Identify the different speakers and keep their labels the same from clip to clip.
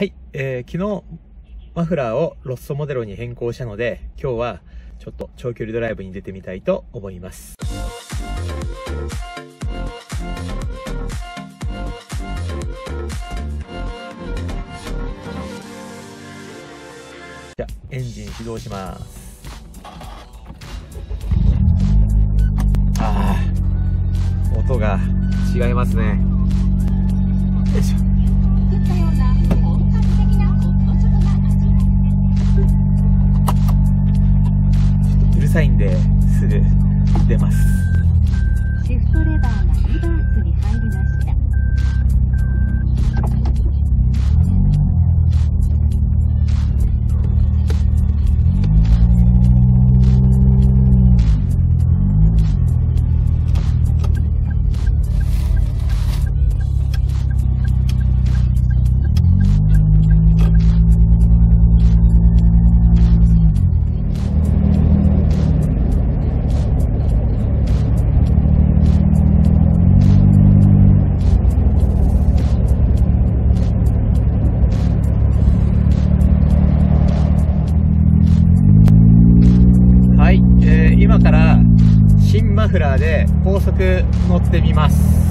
Speaker 1: はい、えー、昨日、マフラーをロッソモデルに変更したので、今日はちょっと長距離ドライブに出てみたいと思います。じゃエンジン始動します。ああ、音が違いますね。ですぐ出ます。フラーで高速乗ってみます。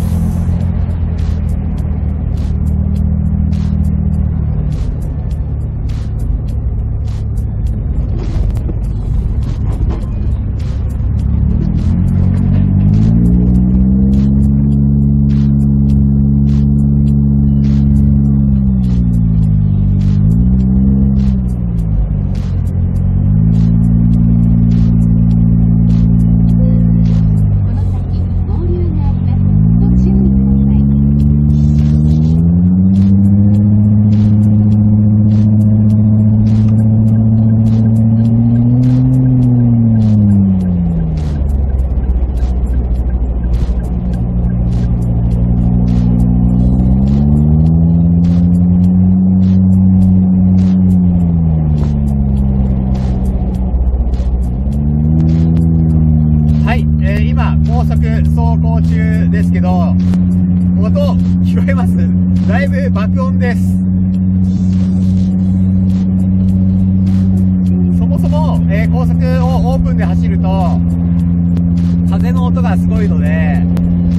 Speaker 1: 走行中ですけど、音聞こえます？だいぶ爆音です。そもそも、えー、高速をオープンで走ると、風の音がすごいので、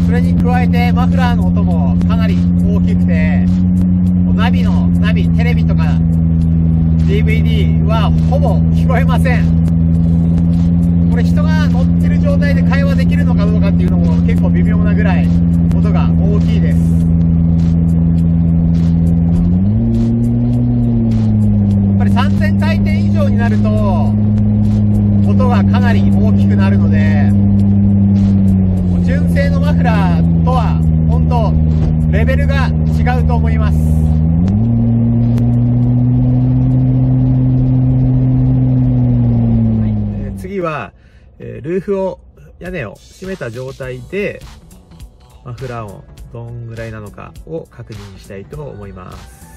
Speaker 1: それに加えてマフラーの音もかなり大きくて、ナビの、ナビ、テレビとか DVD はほぼ聞こえません。これ人が乗ってる状態で会話できるのかどうかっていうのも結構微妙なぐらい音が大きいです。やっぱり3000回転以上になると音がかなり大きくなるので純正のマフラーとは本当レベルが違うと思います。次は、え、ルーフを、屋根を閉めた状態で、マフラー音どんぐらいなのかを確認したいと思います。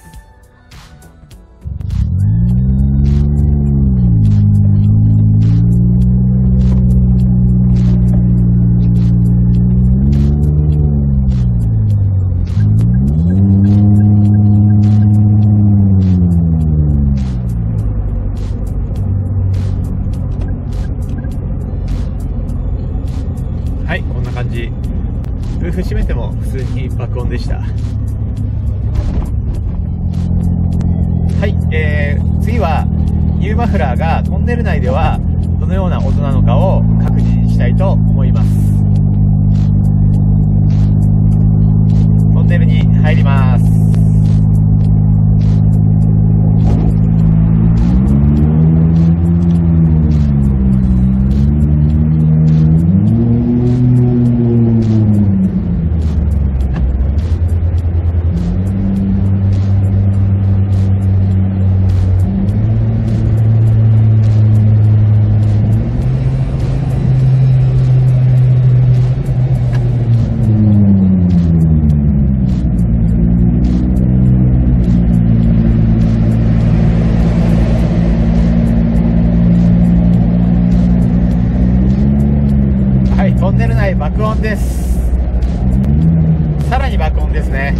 Speaker 1: じ。ルーフ閉めても普通に爆音でした。はい、えー、次はニューマフラーがトンネル内ではどのような音なのかを確認したいと思います。トンネルに入ります。爆音です。さらに爆音ですね。